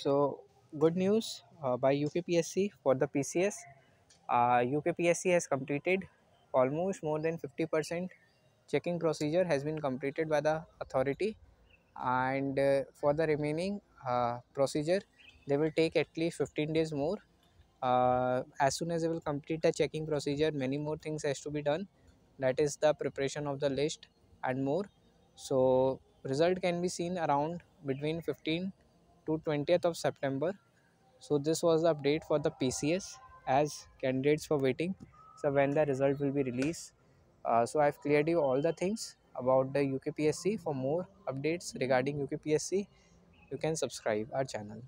So, good news uh, by UKPSC for the PCS. Uh, UKPSC has completed almost more than 50% checking procedure has been completed by the authority. And uh, for the remaining uh, procedure they will take at least 15 days more. Uh, as soon as they will complete the checking procedure many more things has to be done. That is the preparation of the list and more. So result can be seen around between 15 to 20th of September. So this was the update for the PCS as candidates were waiting. So when the result will be released. Uh, so I've cleared you all the things about the UKPSC. For more updates regarding UKPSC, you can subscribe our channel.